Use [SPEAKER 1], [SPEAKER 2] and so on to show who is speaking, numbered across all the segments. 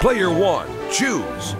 [SPEAKER 1] Player one, choose.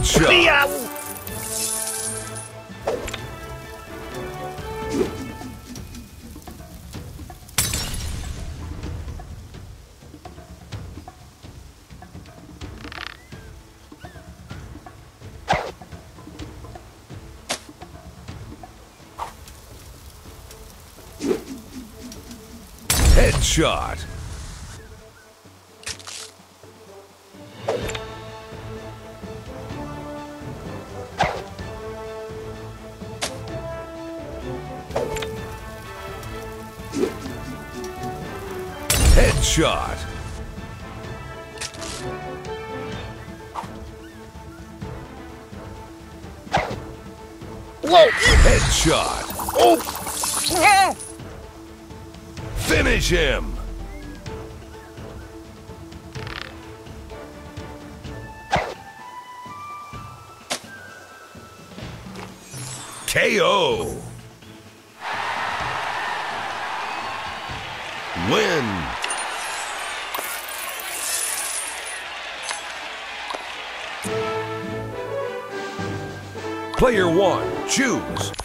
[SPEAKER 1] Headshot. Headshot. Headshot.
[SPEAKER 2] Whoa!
[SPEAKER 1] Headshot.
[SPEAKER 2] Oh!
[SPEAKER 1] Finish him. KO. Win. Player one, choose.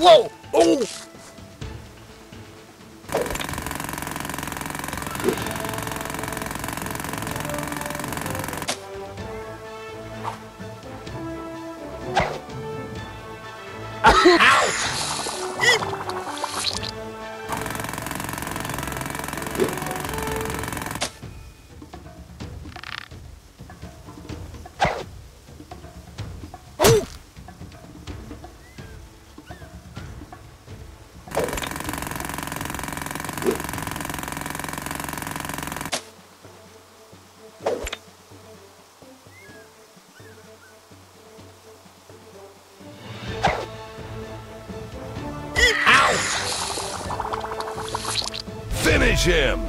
[SPEAKER 2] Whoa! Oh!
[SPEAKER 1] Finish him.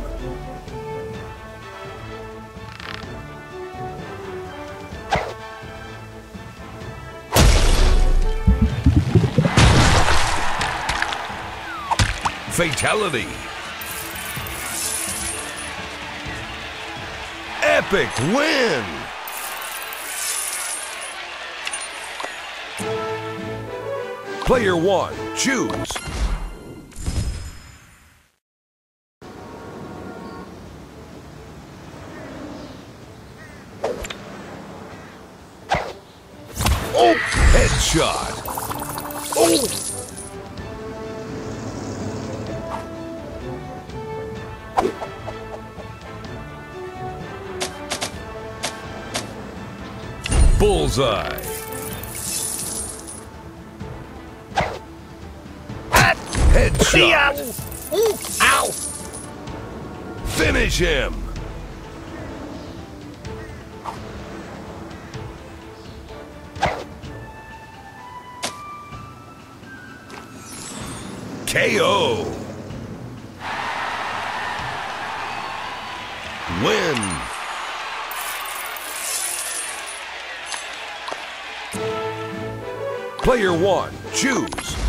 [SPEAKER 1] Fatality. Epic win. Player one, choose. Oh, headshot.
[SPEAKER 2] Oh!
[SPEAKER 1] Bullseye. Headshot.
[SPEAKER 2] Ow!
[SPEAKER 1] Finish him. KO. Win. Player one, choose.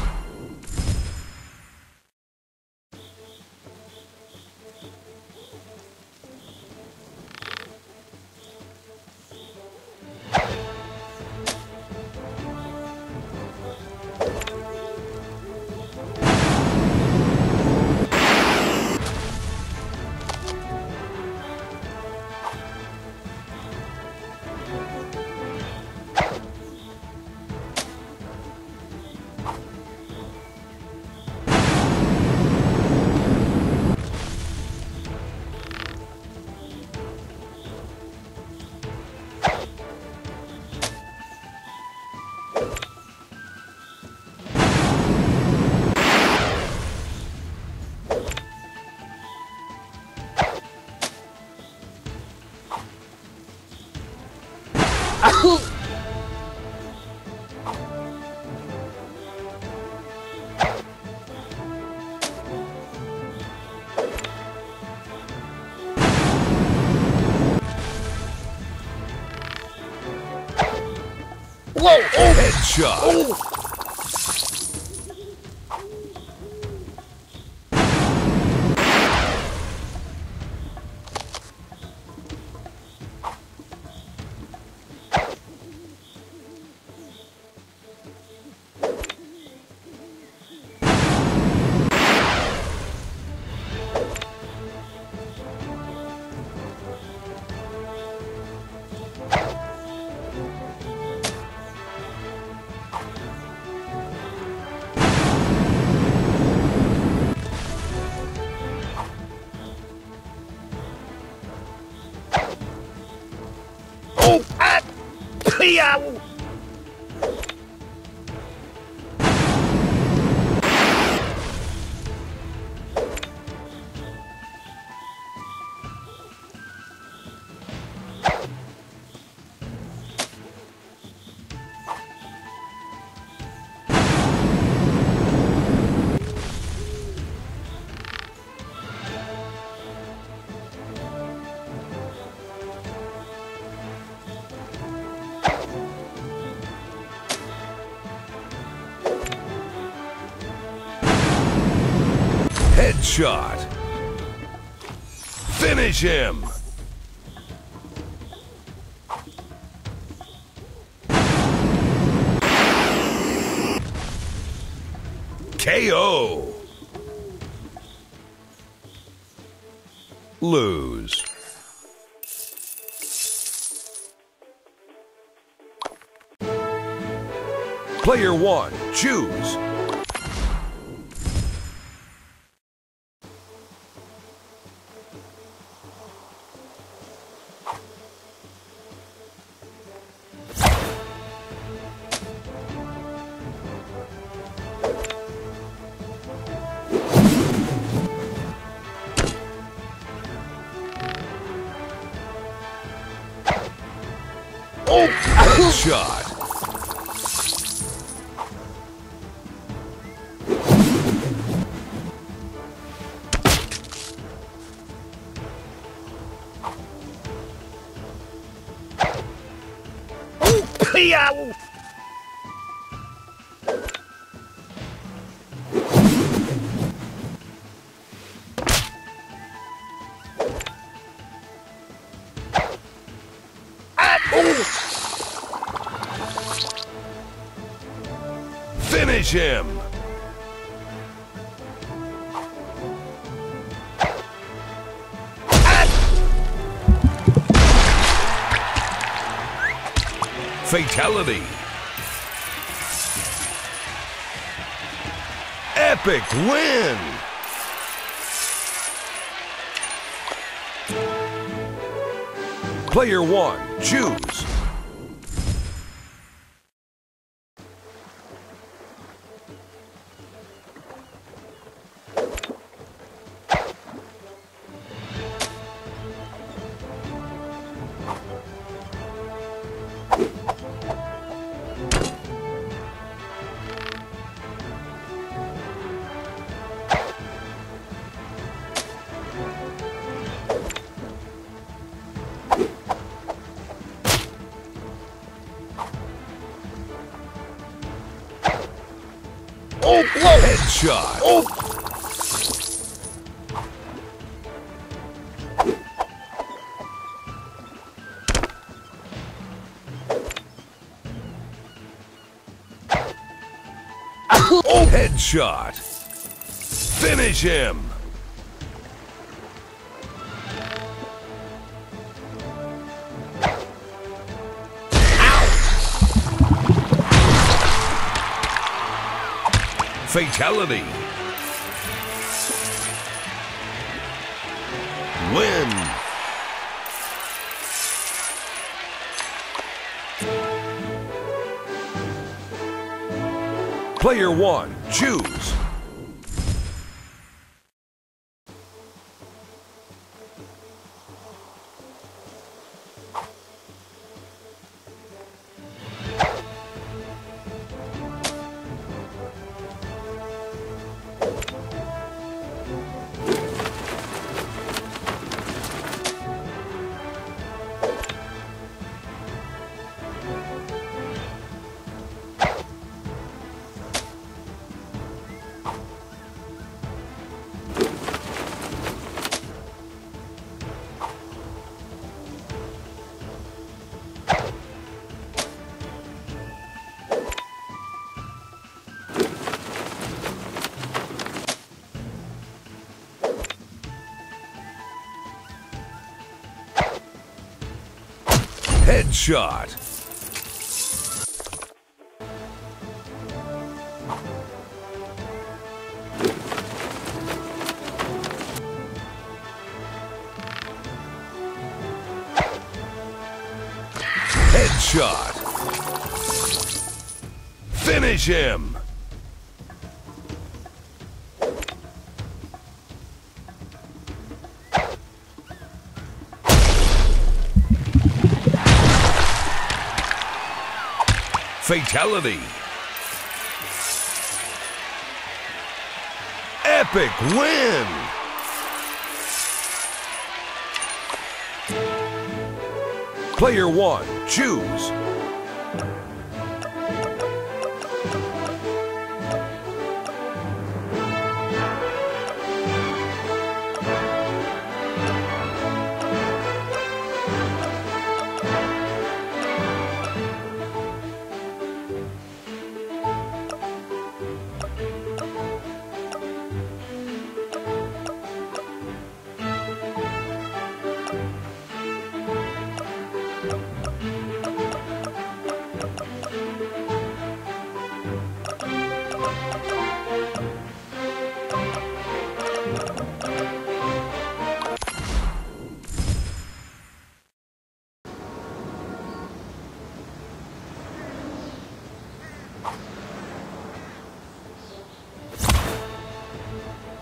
[SPEAKER 2] Whoa! Oh!
[SPEAKER 1] Headshot.
[SPEAKER 2] Oh!
[SPEAKER 1] Headshot. Finish him. KO. Lose. Player one, choose. Headshot. Finish him. Fatality. Epic win. Player one, choose. Headshot.
[SPEAKER 2] Oh. Oh.
[SPEAKER 1] Headshot. Finish him. Fatality. Win. Player one, choose. Headshot. Headshot. Finish him. Fatality. Epic win. Player one, choose.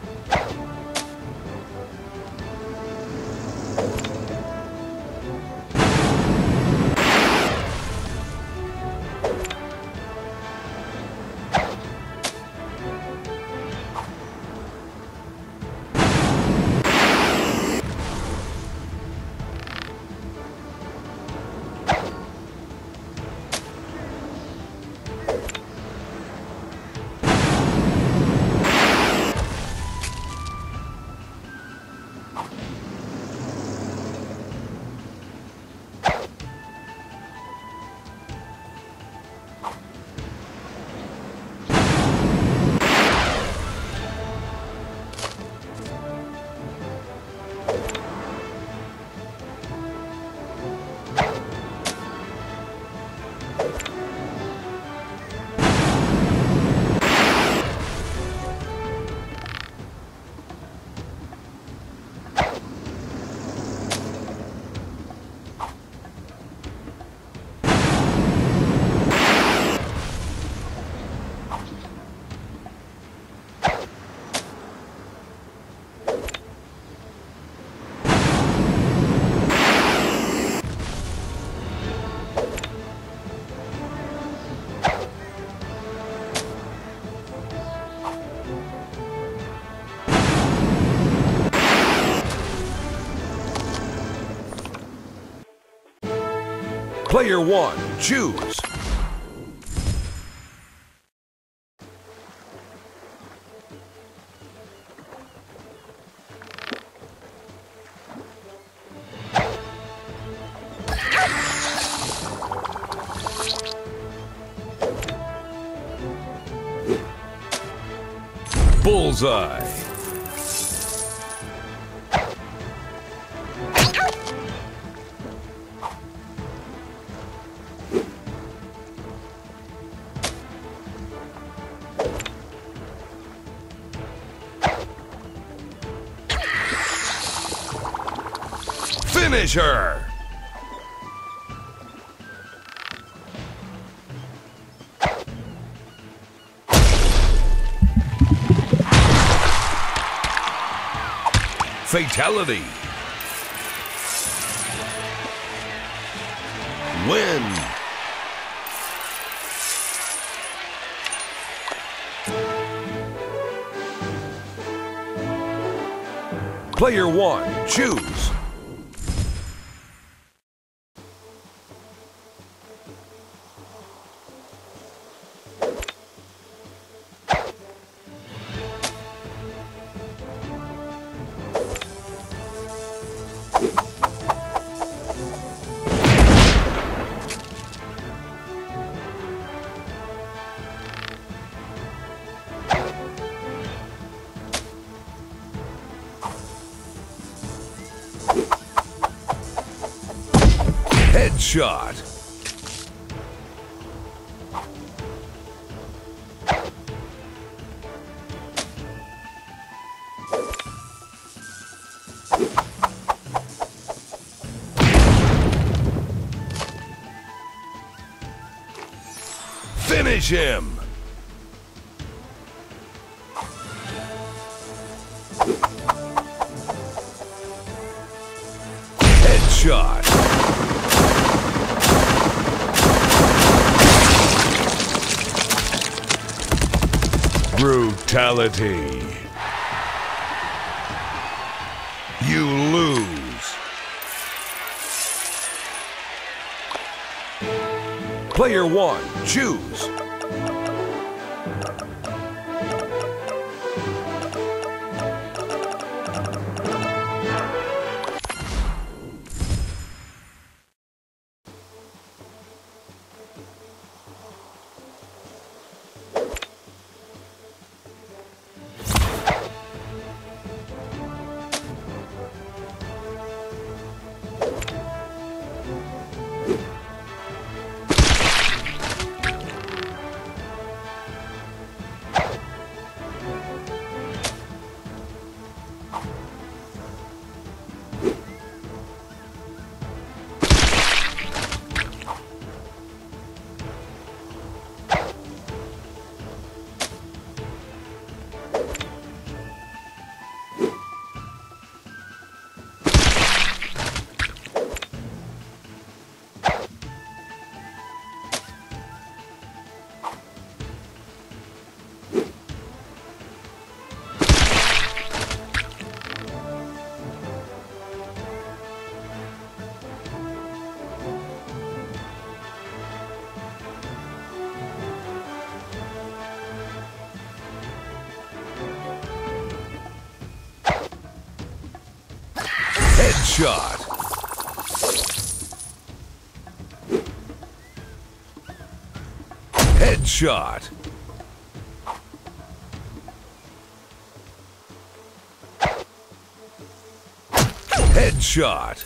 [SPEAKER 1] Yeah. Player one, choose. Bullseye. Her! Fatality. Win. Player one, choose. Headshot. Finish him. Headshot. Brutality. You lose. Player one, choose. Headshot. Headshot. Headshot.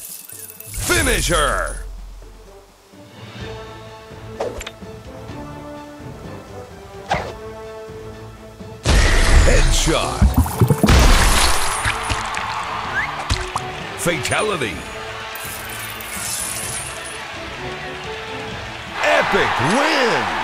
[SPEAKER 1] Finish her. Headshot. Fatality. Epic win!